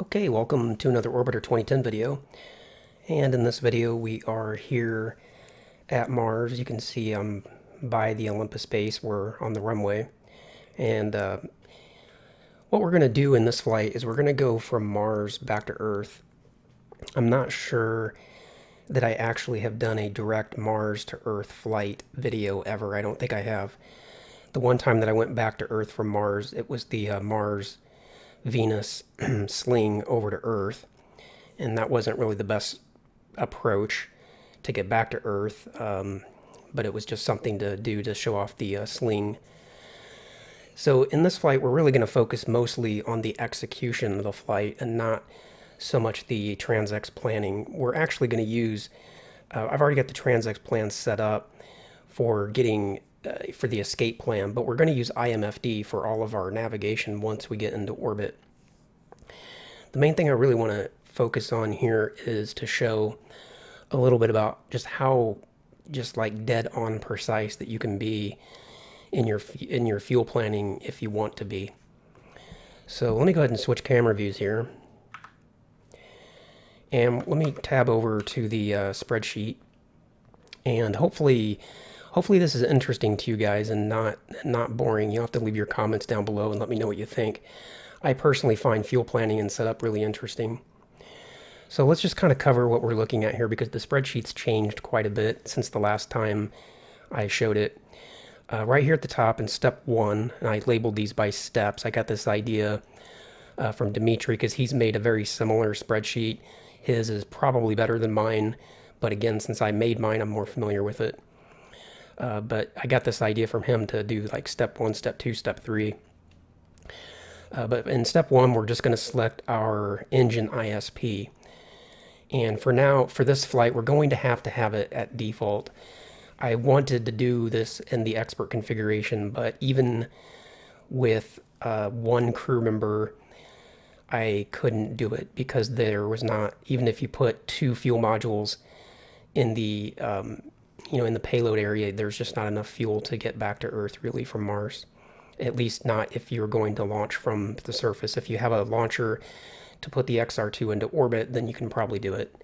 Okay, welcome to another Orbiter 2010 video. And in this video we are here at Mars. You can see I'm by the Olympus base. We're on the runway. And uh, what we're going to do in this flight is we're going to go from Mars back to Earth. I'm not sure that I actually have done a direct Mars to Earth flight video ever. I don't think I have. The one time that I went back to Earth from Mars, it was the uh, Mars Venus sling over to Earth. And that wasn't really the best approach to get back to Earth, um, but it was just something to do to show off the uh, sling. So in this flight, we're really going to focus mostly on the execution of the flight and not so much the transx planning. We're actually going to use, uh, I've already got the transx plan set up for getting uh, for the escape plan, but we're going to use IMFD for all of our navigation once we get into orbit. The main thing I really want to focus on here is to show a little bit about just how just like dead on precise that you can be in your in your fuel planning if you want to be. So let me go ahead and switch camera views here. And let me tab over to the uh, spreadsheet and hopefully hopefully this is interesting to you guys and not not boring. You'll have to leave your comments down below and let me know what you think. I personally find fuel planning and setup really interesting. So let's just kind of cover what we're looking at here because the spreadsheet's changed quite a bit since the last time I showed it. Uh, right here at the top in step one, and I labeled these by steps. I got this idea uh, from Dimitri because he's made a very similar spreadsheet. His is probably better than mine, but again, since I made mine, I'm more familiar with it. Uh, but I got this idea from him to do like step one, step two, step three. Uh, but in step one, we're just going to select our engine ISP. And for now, for this flight, we're going to have to have it at default. I wanted to do this in the expert configuration, but even with uh, one crew member, I couldn't do it because there was not, even if you put two fuel modules in the um, you know, in the payload area, there's just not enough fuel to get back to Earth really from Mars. At least not if you're going to launch from the surface. If you have a launcher to put the XR2 into orbit, then you can probably do it.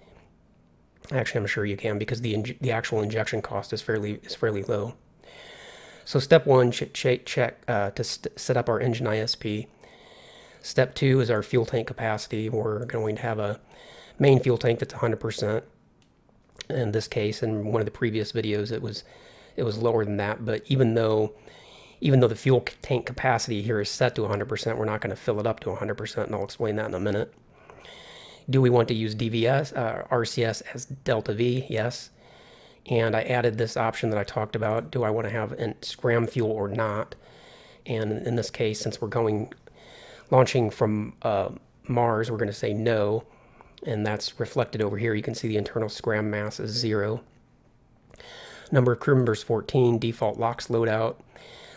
Actually, I'm sure you can because the the actual injection cost is fairly is fairly low. So step one, check, check uh, to set up our engine ISP. Step two is our fuel tank capacity. We're going to have a main fuel tank that's 100% in this case in one of the previous videos it was it was lower than that. But even though even though the fuel tank capacity here is set to 100% we're not going to fill it up to 100% and I'll explain that in a minute. Do we want to use DVS uh, RCS as delta V? Yes. And I added this option that I talked about. Do I want to have an scram fuel or not? And in this case since we're going launching from uh, Mars we're going to say no and that's reflected over here. You can see the internal scram mass is zero. Number of crew members 14, default LOX loadout.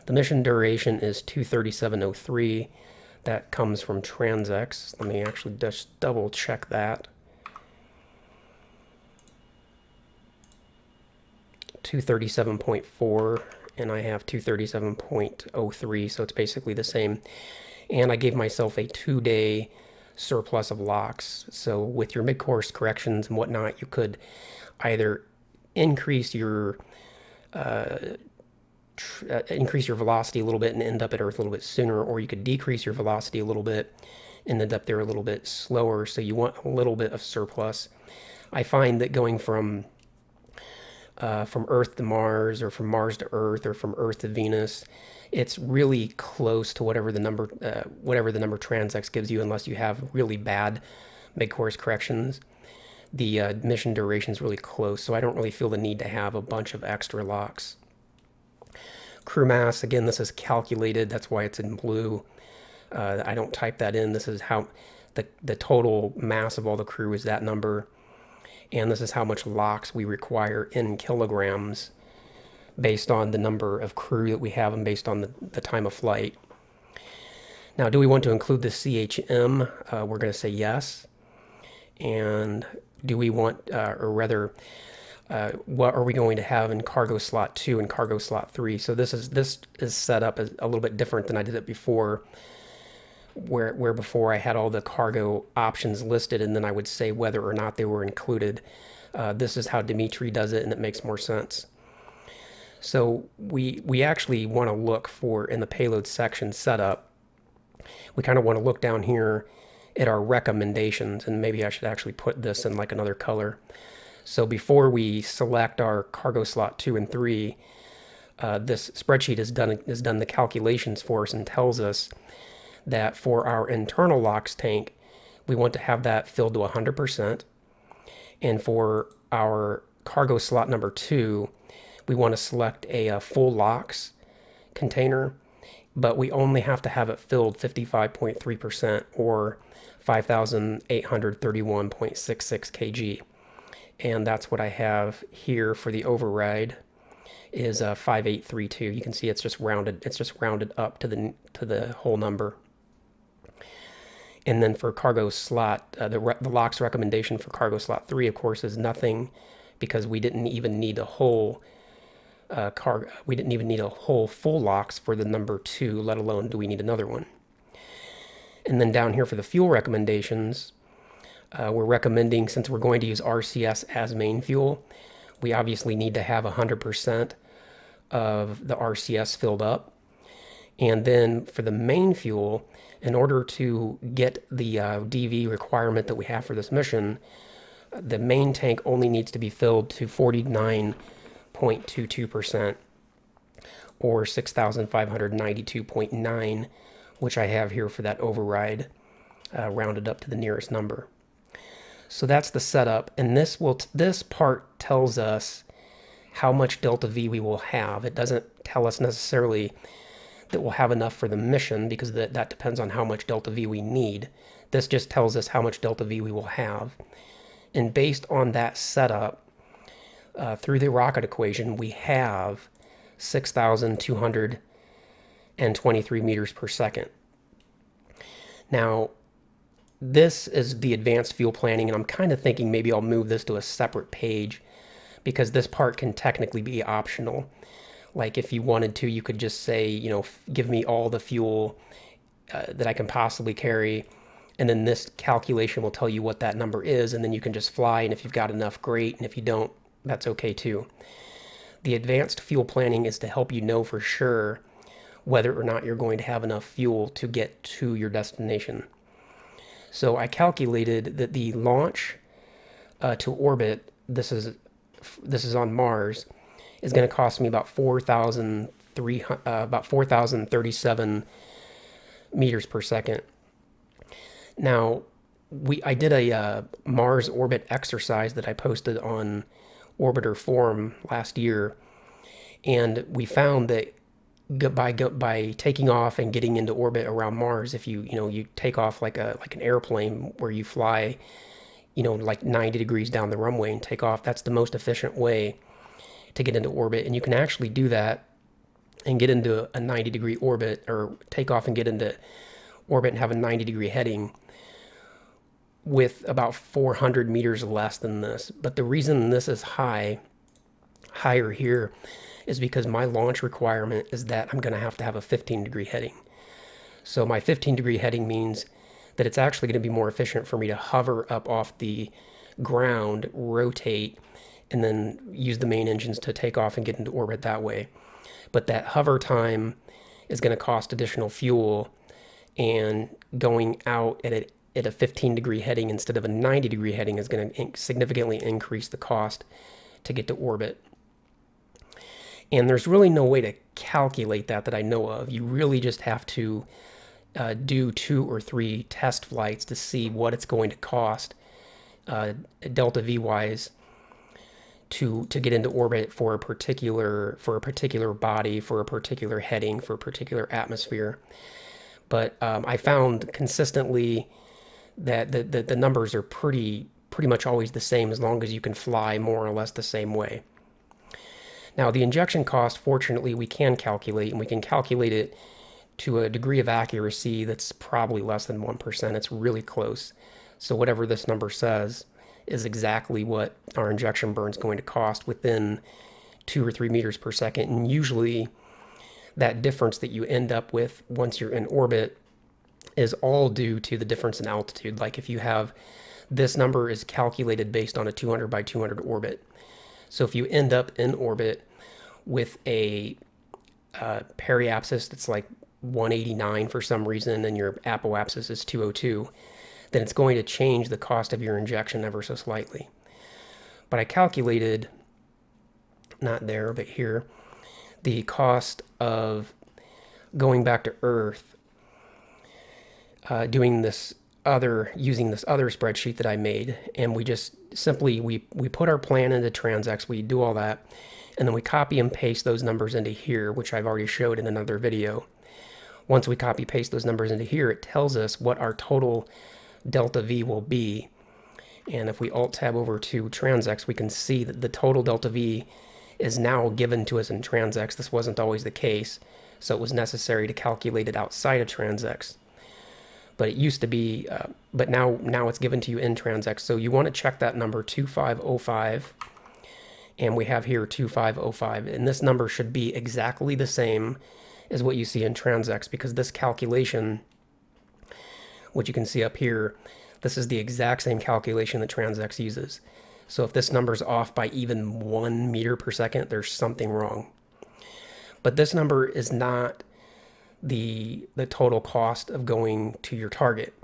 The mission duration is 237.03. That comes from Transx. Let me actually just double check that. 237.4 and I have 237.03 so it's basically the same and I gave myself a two day surplus of LOX. So with your mid-course corrections and whatnot, you could either increase your uh, uh, increase your velocity a little bit and end up at Earth a little bit sooner, or you could decrease your velocity a little bit and end up there a little bit slower. So you want a little bit of surplus. I find that going from uh, from Earth to Mars, or from Mars to Earth, or from Earth to Venus, it's really close to whatever the number uh, whatever the number transx gives you, unless you have really bad mid-course corrections. The uh, mission duration is really close, so I don't really feel the need to have a bunch of extra LOX. Crew mass, again, this is calculated. That's why it's in blue. Uh, I don't type that in. This is how the, the total mass of all the crew is that number. And this is how much LOX we require in kilograms based on the number of crew that we have and based on the, the time of flight. Now, do we want to include the CHM? Uh, we're going to say yes. And do we want, uh, or rather, uh, what are we going to have in cargo slot two and cargo slot three? So this is this is set up as a little bit different than I did it before, where where before I had all the cargo options listed and then I would say whether or not they were included. Uh, this is how Dimitri does it and it makes more sense. So we we actually want to look for in the payload section setup. We kind of want to look down here at our recommendations and maybe I should actually put this in like another color. So before we select our cargo slot two and three, uh, this spreadsheet has done has done the calculations for us and tells us that for our internal LOX tank, we want to have that filled to 100%. And for our cargo slot number two, we want to select a, a full LOX container, but we only have to have it filled 55.3% or 5,831.66 kg. And that's what I have here for the override is uh, 5832. You can see it's just rounded. It's just rounded up to the to the whole number. And then for cargo slot, uh, the, the LOX recommendation for cargo slot three, of course, is nothing because we didn't even need a whole uh, cargo. We didn't even need a whole full LOX for the number two, let alone do we need another one. And then down here for the fuel recommendations, uh, we're recommending, since we're going to use RCS as main fuel, we obviously need to have 100% of the RCS filled up. And then for the main fuel, in order to get the uh, DV requirement that we have for this mission, the main tank only needs to be filled to 49.22% or 6,592.9, which I have here for that override, uh, rounded up to the nearest number. So that's the setup, and this will this part tells us how much delta V we will have. It doesn't tell us necessarily that we'll have enough for the mission because that, that depends on how much delta V we need. This just tells us how much delta V we will have. And based on that setup, uh, through the rocket equation, we have 6,223 meters per second. Now, this is the advanced fuel planning, and I'm kind of thinking maybe I'll move this to a separate page because this part can technically be optional. Like if you wanted to, you could just say, you know, give me all the fuel uh, that I can possibly carry. And then this calculation will tell you what that number is. And then you can just fly. And if you've got enough, great. And if you don't, that's okay too. The advanced fuel planning is to help you know for sure whether or not you're going to have enough fuel to get to your destination. So I calculated that the launch uh, to orbit, this is this is on Mars, is going to cost me about 4,003 uh, about 4,037 meters per second. Now, we I did a uh, Mars orbit exercise that I posted on Orbiter Forum last year, and we found that by by taking off and getting into orbit around Mars, if you you know you take off like a like an airplane where you fly, you know like 90 degrees down the runway and take off, that's the most efficient way to get into orbit. And you can actually do that and get into a 90 degree orbit or take off and get into orbit and have a 90 degree heading with about 400 meters less than this. But the reason this is high, higher here, is because my launch requirement is that I'm going to have to have a 15 degree heading. So my 15 degree heading means that it's actually going to be more efficient for me to hover up off the ground, rotate, and then use the main engines to take off and get into orbit that way. But that hover time is going to cost additional fuel and going out at a, at a 15 degree heading instead of a 90 degree heading is going to significantly increase the cost to get to orbit. And there's really no way to calculate that that I know of. You really just have to uh, do two or three test flights to see what it's going to cost uh, delta V wise to to get into orbit for a particular for a particular body for a particular heading for a particular atmosphere. But um, i found consistently that the, the, the numbers are pretty pretty much always the same as long as you can fly more or less the same way. Now the injection cost fortunately we can calculate and we can calculate it to a degree of accuracy that's probably less than 1% it's really close. So whatever this number says is exactly what our injection burn is going to cost within two or three meters per second. And usually that difference that you end up with once you're in orbit is all due to the difference in altitude. Like if you have this number is calculated based on a 200 by 200 orbit. So if you end up in orbit with a uh, periapsis that's like 189 for some reason and your apoapsis is 202, then it's going to change the cost of your injection ever so slightly. But I calculated, not there, but here, the cost of going back to Earth, uh, doing this other, using this other spreadsheet that I made, and we just simply, we, we put our plan into TransX, we do all that, and then we copy and paste those numbers into here, which I've already showed in another video. Once we copy paste those numbers into here, it tells us what our total delta V will be. And if we alt tab over to TransX, we can see that the total delta V is now given to us in TransX. This wasn't always the case, so it was necessary to calculate it outside of TransX. But it used to be, uh, but now now it's given to you in TransX. So you want to check that number 2505, and we have here 2505, and this number should be exactly the same as what you see in TransX because this calculation, what you can see up here, this is the exact same calculation that TransX uses. So if this number is off by even one meter per second, there's something wrong. But this number is not the the total cost of going to your target.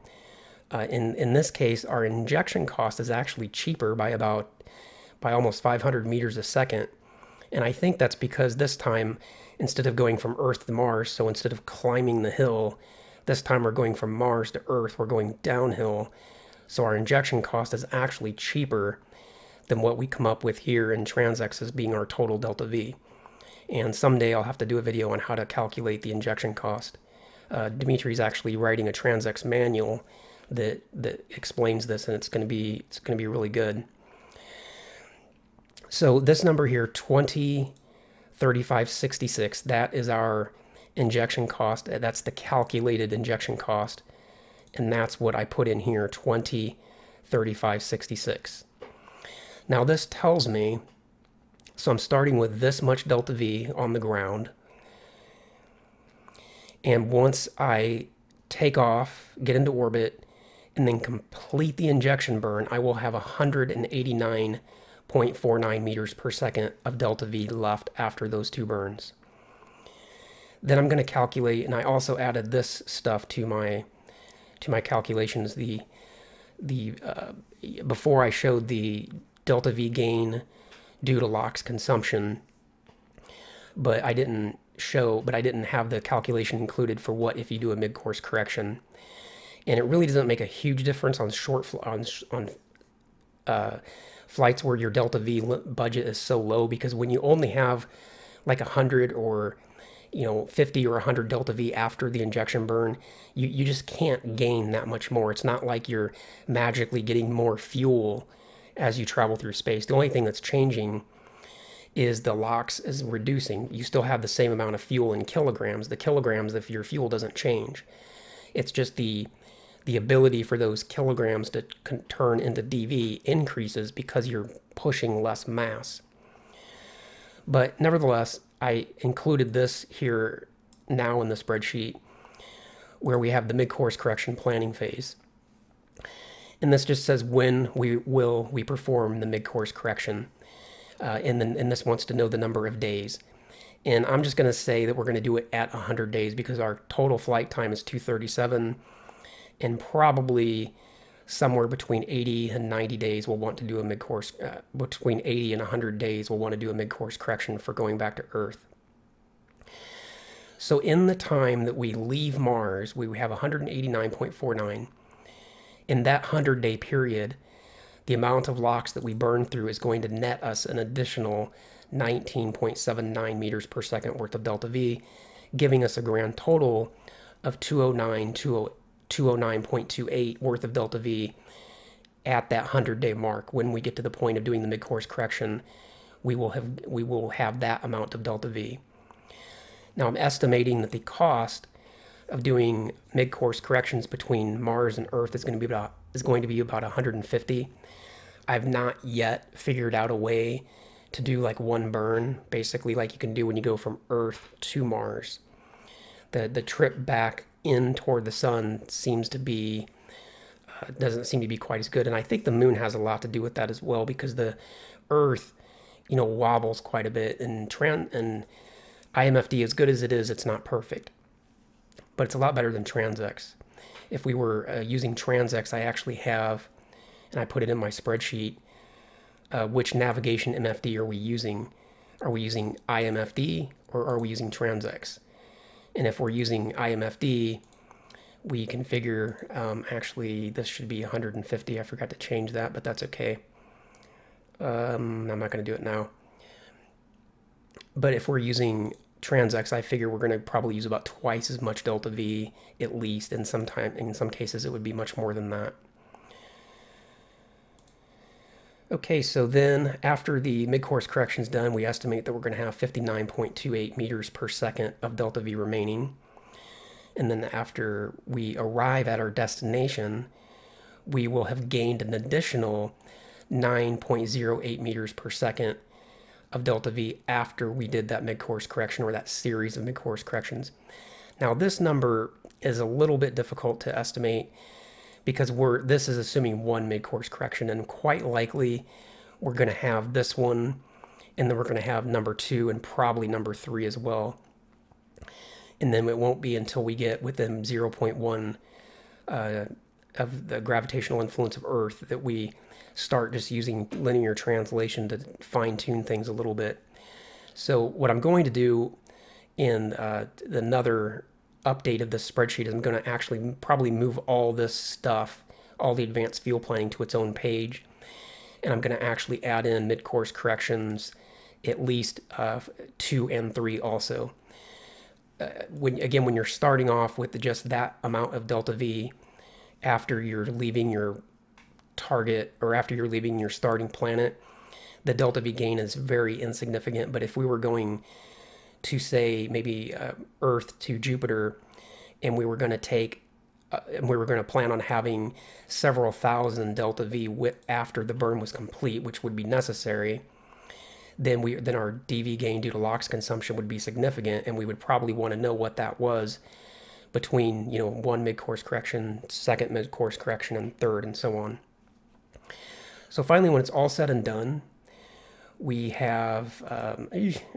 Uh, in in this case, our injection cost is actually cheaper by about by almost 500 meters a second, and I think that's because this time, instead of going from Earth to Mars, so instead of climbing the hill, this time we're going from Mars to Earth. We're going downhill, so our injection cost is actually cheaper than what we come up with here in TransX as being our total delta V. And someday I'll have to do a video on how to calculate the injection cost. Uh, Dimitri's actually writing a TransX manual that that explains this, and it's going to be it's going to be really good. So this number here, 20, 35, 66, that is our injection cost. Uh, that's the calculated injection cost. And that's what I put in here, 20, 35, 66. Now this tells me, so I'm starting with this much delta V on the ground. And once I take off, get into orbit, and then complete the injection burn, I will have 189.49 meters per second of delta V left after those two burns. Then I'm going to calculate, and I also added this stuff to my to my calculations. The the uh, before I showed the delta V gain due to LOX consumption, but I didn't show, but I didn't have the calculation included for what if you do a mid-course correction. And it really doesn't make a huge difference on short on on uh, flights where your delta V budget is so low because when you only have like a hundred or you know 50 or 100 delta V after the injection burn, you you just can't gain that much more. It's not like you're magically getting more fuel as you travel through space. The only thing that's changing is the LOX is reducing. You still have the same amount of fuel in kilograms. The kilograms if your fuel doesn't change. It's just the the ability for those kilograms to turn into DV increases because you're pushing less mass. But nevertheless, I included this here now in the spreadsheet where we have the mid-course correction planning phase. And this just says when we will we perform the mid-course correction. Uh, and then and this wants to know the number of days. And I'm just going to say that we're going to do it at 100 days because our total flight time is 237 and probably somewhere between 80 and 90 days we'll want to do a mid-course uh, between 80 and 100 days we'll want to do a mid-course correction for going back to earth. So in the time that we leave mars we have 189.49 in that 100 day period, the amount of LOX that we burn through is going to net us an additional 19.79 meters per second worth of delta V, giving us a grand total of 209, 209.28 worth of delta V at that 100 day mark. When we get to the point of doing the mid course correction, we will have we will have that amount of delta V. Now I'm estimating that the cost of doing mid-course corrections between Mars and Earth is going to be about is going to be about 150. I've not yet figured out a way to do like one burn, basically like you can do when you go from Earth to Mars. The the trip back in toward the sun seems to be uh, doesn't seem to be quite as good. And I think the moon has a lot to do with that as well because the Earth, you know, wobbles quite a bit. And tran and IMFD, as good as it is, it's not perfect, but it's a lot better than Transx. If we were uh, using Transx, I actually have, and I put it in my spreadsheet, uh, which navigation MFD are we using? Are we using IMFD or are we using Transx? And if we're using IMFD, we configure, um, actually, this should be 150. I forgot to change that, but that's okay. Um, I'm not going to do it now. But if we're using Transx, I figure we're going to probably use about twice as much delta V at least. In some time, in some cases, it would be much more than that. Okay, so then after the mid-course correction is done, we estimate that we're going to have 59.28 meters per second of delta V remaining. And then after we arrive at our destination, we will have gained an additional 9.08 meters per second of delta V after we did that mid-course correction or that series of mid-course corrections. Now this number is a little bit difficult to estimate because we're this is assuming one mid-course correction and quite likely we're going to have this one and then we're going to have number two and probably number three as well and then it won't be until we get within 0.1 uh, of the gravitational influence of Earth that we start just using linear translation to fine tune things a little bit. So what I'm going to do in uh, another update of this spreadsheet I'm going to actually probably move all this stuff, all the advanced fuel planning to its own page. And I'm going to actually add in mid-course corrections, at least uh, two and three also uh, when again when you're starting off with just that amount of delta V after you're leaving your target or after you're leaving your starting planet, the delta V gain is very insignificant. But if we were going to say maybe uh, Earth to Jupiter, and we were going to take uh, and we were going to plan on having several thousand delta V after the burn was complete, which would be necessary then we then our DV gain due to LOX consumption would be significant, and we would probably want to know what that was between you know one mid-course correction, second mid-course correction, and third, and so on. So finally, when it's all said and done, we have um,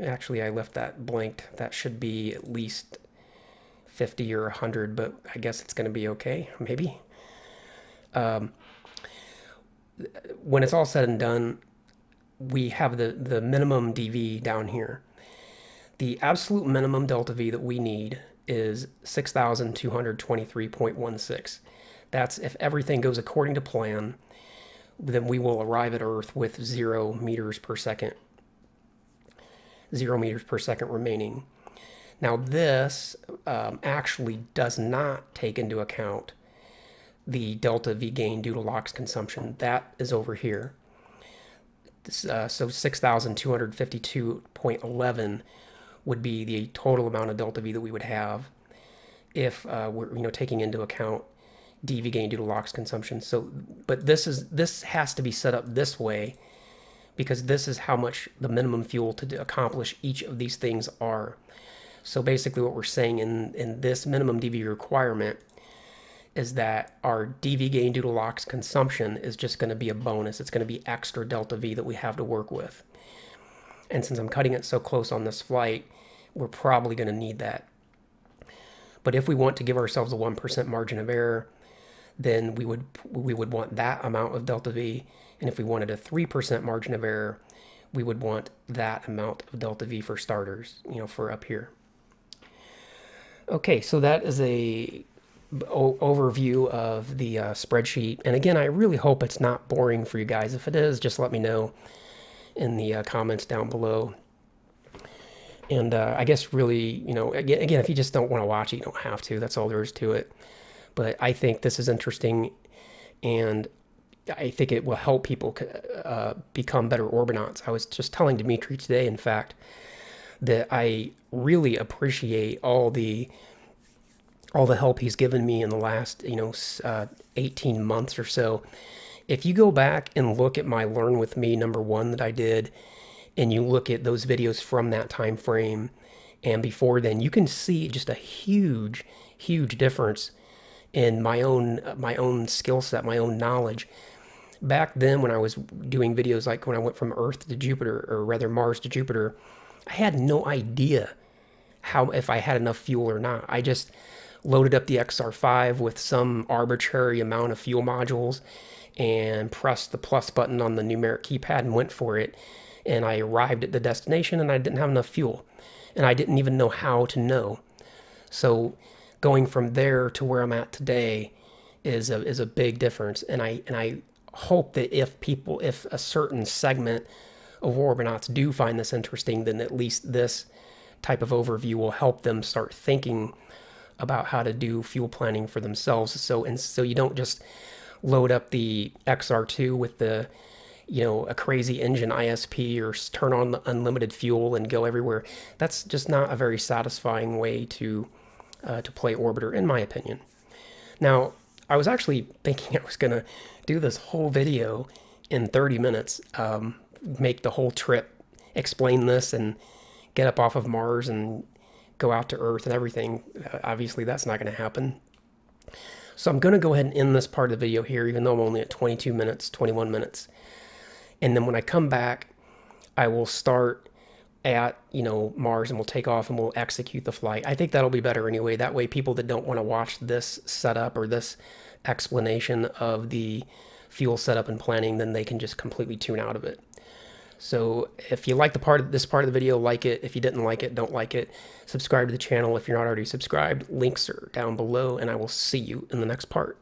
actually I left that blanked. That should be at least 50 or 100, but I guess it's going to be okay, maybe. Um, when it's all said and done, we have the, the minimum DV down here. The absolute minimum delta V that we need is 6,223.16. That's if everything goes according to plan, then we will arrive at Earth with zero meters per second. Zero meters per second remaining. Now this um, actually does not take into account the delta V gain due to LOX consumption. That is over here uh, so 6,252.11 would be the total amount of delta V that we would have if uh, we're you know taking into account DV gain due to LOX consumption. So, but this is this has to be set up this way because this is how much the minimum fuel to accomplish each of these things are. So basically, what we're saying in in this minimum DV requirement is that our DV gain due to LOX consumption is just going to be a bonus. It's going to be extra delta V that we have to work with. And since I'm cutting it so close on this flight, we're probably going to need that. But if we want to give ourselves a 1% margin of error, then we would we would want that amount of delta V. And if we wanted a 3% margin of error, we would want that amount of delta V for starters, you know, for up here. Okay, so that is a overview of the uh, spreadsheet. And again, I really hope it's not boring for you guys. If it is, just let me know in the uh, comments down below. And uh, I guess really, you know, again, again, if you just don't want to watch it, you don't have to. That's all there is to it. But I think this is interesting, and I think it will help people uh, become better orbitronauts. I was just telling Dimitri today, in fact, that I really appreciate all the all the help he's given me in the last, you know, uh, 18 months or so. If you go back and look at my Learn With Me number one that I did, and you look at those videos from that time frame and before then, you can see just a huge, huge difference in my own my own skill set, my own knowledge. Back then, when I was doing videos like when I went from Earth to Jupiter, or rather Mars to Jupiter, I had no idea how if I had enough fuel or not. I just loaded up the XR5 with some arbitrary amount of fuel modules and pressed the plus button on the numeric keypad and went for it. And I arrived at the destination and I didn't have enough fuel. And I didn't even know how to know. So going from there to where I'm at today is a, is a big difference. And I, and I hope that if people, if a certain segment of orbinauts do find this interesting, then at least this type of overview will help them start thinking about how to do fuel planning for themselves. So and so you don't just load up the XR2 with the you know a crazy engine ISP or turn on the unlimited fuel and go everywhere. That's just not a very satisfying way to uh, to play Orbiter, in my opinion. Now, I was actually thinking I was gonna do this whole video in 30 minutes, um, make the whole trip, explain this, and get up off of Mars and go out to Earth and everything. Uh, obviously, that's not going to happen. So I'm going to go ahead and end this part of the video here, even though I'm only at 22 minutes, 21 minutes. And then when I come back, I will start at, you know, Mars and we'll take off and we'll execute the flight. I think that'll be better anyway. That way people that don't want to watch this setup or this explanation of the fuel setup and planning, then they can just completely tune out of it. So if you like the part of this part of the video, like it. If you didn't like it, don't like it. Subscribe to the channel if you're not already subscribed. Links are down below, and I will see you in the next part.